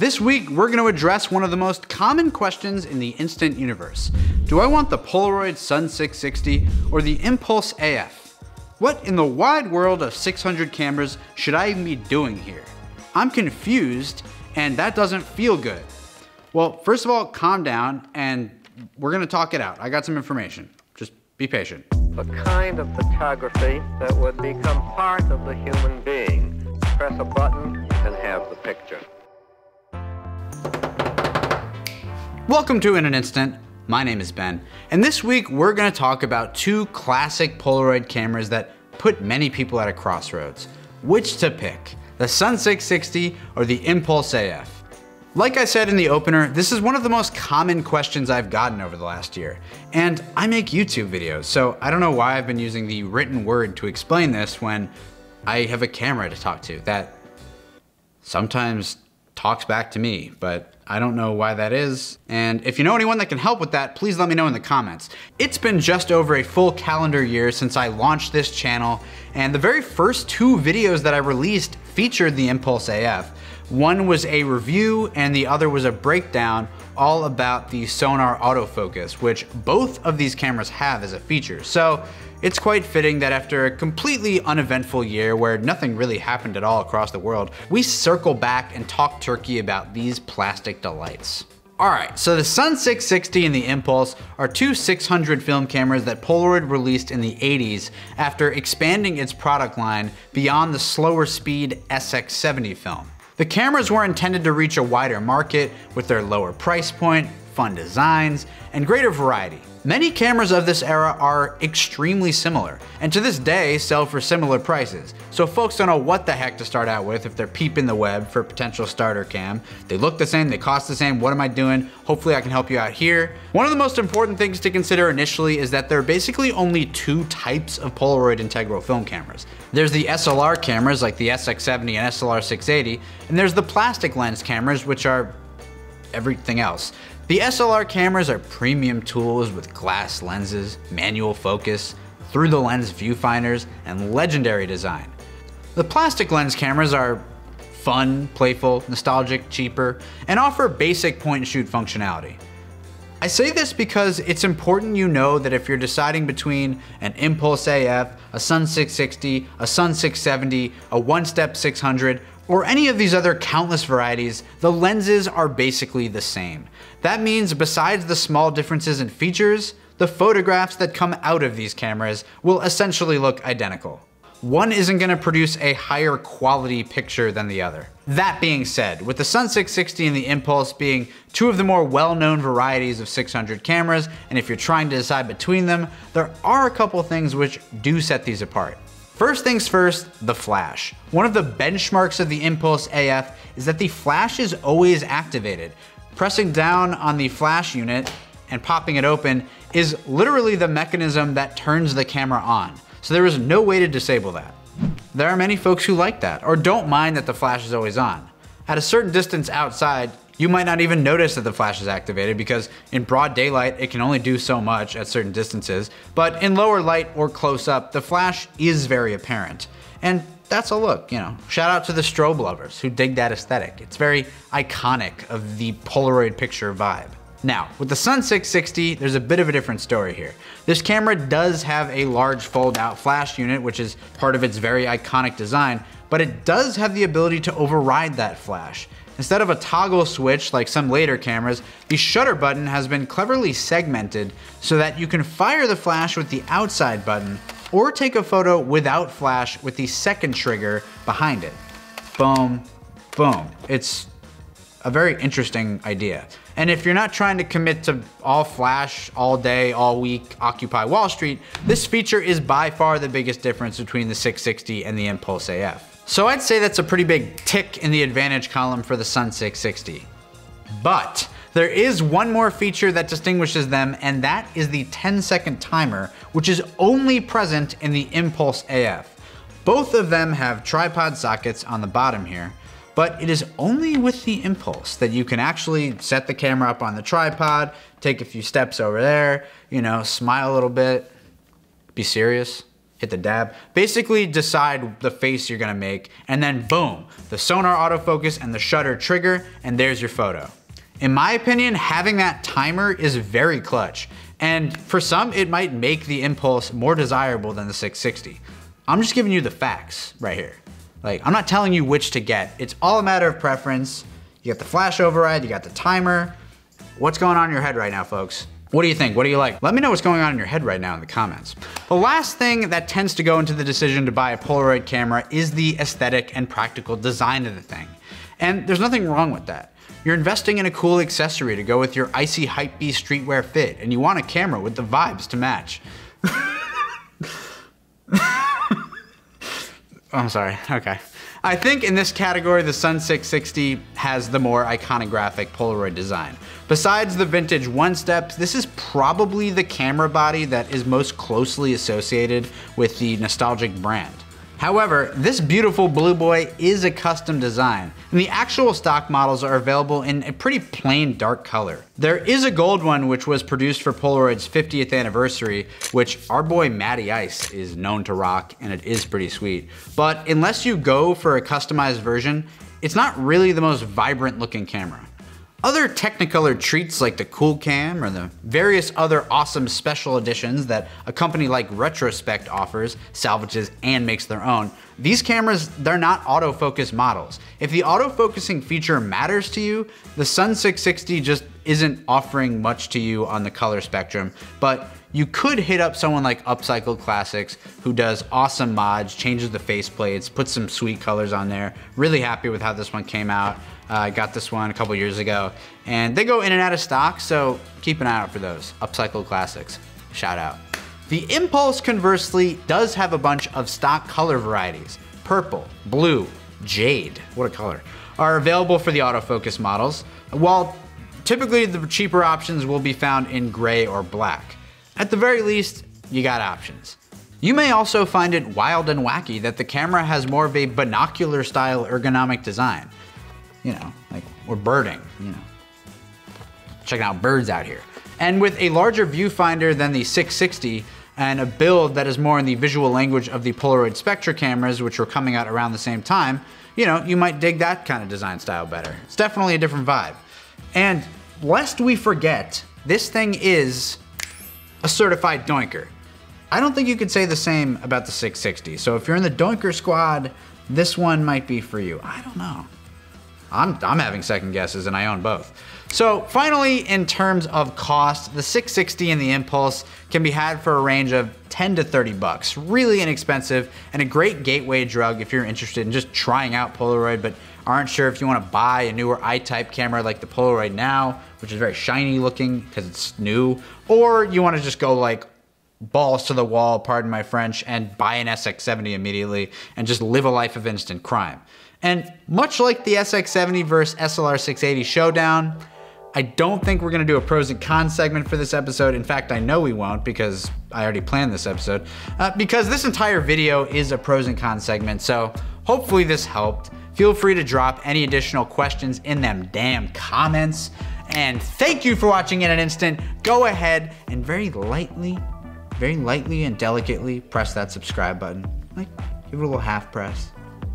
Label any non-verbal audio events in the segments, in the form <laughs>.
This week, we're gonna address one of the most common questions in the instant universe. Do I want the Polaroid Sun 660 or the Impulse AF? What in the wide world of 600 cameras should I even be doing here? I'm confused, and that doesn't feel good. Well, first of all, calm down, and we're gonna talk it out. I got some information. Just be patient. The kind of photography that would become part of the human being. Press a button and have the picture. Welcome to In an Instant. My name is Ben, and this week we're gonna talk about two classic Polaroid cameras that put many people at a crossroads. Which to pick, the Sun 660 or the Impulse AF? Like I said in the opener, this is one of the most common questions I've gotten over the last year. And I make YouTube videos, so I don't know why I've been using the written word to explain this when I have a camera to talk to that sometimes talks back to me, but I don't know why that is. And if you know anyone that can help with that, please let me know in the comments. It's been just over a full calendar year since I launched this channel, and the very first two videos that I released featured the Impulse AF. One was a review and the other was a breakdown all about the sonar autofocus, which both of these cameras have as a feature. So it's quite fitting that after a completely uneventful year where nothing really happened at all across the world, we circle back and talk turkey about these plastic delights. Alright, so the Sun 660 and the Impulse are two 600 film cameras that Polaroid released in the 80s after expanding its product line beyond the slower speed SX70 film. The cameras were intended to reach a wider market with their lower price point, fun designs, and greater variety. Many cameras of this era are extremely similar, and to this day sell for similar prices, so folks don't know what the heck to start out with if they're peeping the web for a potential starter cam. They look the same, they cost the same, what am I doing? Hopefully I can help you out here. One of the most important things to consider initially is that there are basically only two types of Polaroid integral film cameras. There's the SLR cameras like the SX70 and SLR680, and there's the plastic lens cameras which are everything else. The SLR cameras are premium tools with glass lenses, manual focus, through the lens viewfinders, and legendary design. The plastic lens cameras are fun, playful, nostalgic, cheaper, and offer basic point and shoot functionality. I say this because it's important you know that if you're deciding between an Impulse AF, a Sun 660, a Sun 670, a One Step 600, or any of these other countless varieties, the lenses are basically the same. That means besides the small differences in features, the photographs that come out of these cameras will essentially look identical. One isn't gonna produce a higher quality picture than the other. That being said, with the Sun 660 and the Impulse being two of the more well-known varieties of 600 cameras, and if you're trying to decide between them, there are a couple things which do set these apart. First things first, the flash. One of the benchmarks of the Impulse AF is that the flash is always activated. Pressing down on the flash unit and popping it open is literally the mechanism that turns the camera on. So there is no way to disable that. There are many folks who like that or don't mind that the flash is always on. At a certain distance outside, you might not even notice that the flash is activated because in broad daylight, it can only do so much at certain distances, but in lower light or close up, the flash is very apparent. And that's a look, you know. Shout out to the strobe lovers who dig that aesthetic. It's very iconic of the Polaroid picture vibe. Now, with the Sun 660, there's a bit of a different story here. This camera does have a large fold-out flash unit, which is part of its very iconic design, but it does have the ability to override that flash. Instead of a toggle switch like some later cameras, the shutter button has been cleverly segmented so that you can fire the flash with the outside button or take a photo without flash with the second trigger behind it. Boom, boom. It's a very interesting idea. And if you're not trying to commit to all flash, all day, all week, occupy Wall Street, this feature is by far the biggest difference between the 660 and the Impulse AF. So I'd say that's a pretty big tick in the advantage column for the Sun 660. But there is one more feature that distinguishes them, and that is the 10 second timer, which is only present in the Impulse AF. Both of them have tripod sockets on the bottom here, but it is only with the Impulse that you can actually set the camera up on the tripod, take a few steps over there, you know, smile a little bit, be serious, hit the dab. Basically decide the face you're gonna make and then boom, the sonar autofocus and the shutter trigger and there's your photo. In my opinion, having that timer is very clutch. And for some, it might make the Impulse more desirable than the 660. I'm just giving you the facts right here. Like, I'm not telling you which to get. It's all a matter of preference. You got the flash override, you got the timer. What's going on in your head right now, folks? What do you think? What do you like? Let me know what's going on in your head right now in the comments. The last thing that tends to go into the decision to buy a Polaroid camera is the aesthetic and practical design of the thing. And there's nothing wrong with that. You're investing in a cool accessory to go with your icy hypebeast streetwear fit, and you want a camera with the vibes to match. <laughs> I'm sorry, okay. I think in this category, the Sun 660 has the more iconographic Polaroid design. Besides the vintage one steps, this is probably the camera body that is most closely associated with the nostalgic brand. However, this beautiful Blue Boy is a custom design, and the actual stock models are available in a pretty plain dark color. There is a gold one which was produced for Polaroid's 50th anniversary, which our boy Matty Ice is known to rock, and it is pretty sweet. But unless you go for a customized version, it's not really the most vibrant looking camera. Other Technicolor treats like the Cool Cam or the various other awesome special editions that a company like Retrospekt offers, salvages, and makes their own, these cameras, they're not autofocus models. If the autofocusing feature matters to you, the Sun 660 just isn't offering much to you on the color spectrum, but you could hit up someone like Upcycled Classics who does awesome mods, changes the faceplates, puts some sweet colors on there. Really happy with how this one came out. Uh, I got this one a couple years ago and they go in and out of stock, so keep an eye out for those. Upcycled Classics, shout out. The Impulse conversely does have a bunch of stock color varieties. Purple, blue, jade, what a color, are available for the autofocus models, while typically the cheaper options will be found in gray or black. At the very least, you got options. You may also find it wild and wacky that the camera has more of a binocular style ergonomic design you know, like we're birding, you know, checking out birds out here. And with a larger viewfinder than the 660 and a build that is more in the visual language of the Polaroid Spectra cameras, which were coming out around the same time, you know, you might dig that kind of design style better. It's definitely a different vibe. And lest we forget, this thing is a certified doinker. I don't think you could say the same about the 660. So if you're in the doinker squad, this one might be for you. I don't know. I'm, I'm having second guesses and I own both. So finally, in terms of cost, the 660 and the Impulse can be had for a range of 10 to 30 bucks. Really inexpensive and a great gateway drug if you're interested in just trying out Polaroid but aren't sure if you want to buy a newer I-type camera like the Polaroid now, which is very shiny looking because it's new, or you want to just go like balls to the wall, pardon my French, and buy an SX70 immediately and just live a life of instant crime. And much like the SX70 versus SLR680 showdown, I don't think we're gonna do a pros and cons segment for this episode. In fact, I know we won't because I already planned this episode. Uh, because this entire video is a pros and cons segment, so hopefully this helped. Feel free to drop any additional questions in them damn comments. And thank you for watching in an instant. Go ahead and very lightly, very lightly and delicately press that subscribe button. Like, give it a little half press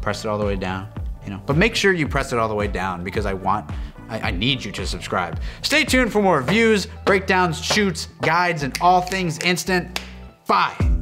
press it all the way down, you know. But make sure you press it all the way down because I want, I, I need you to subscribe. Stay tuned for more reviews, breakdowns, shoots, guides, and all things instant. Bye.